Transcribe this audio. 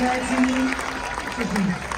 お大事に。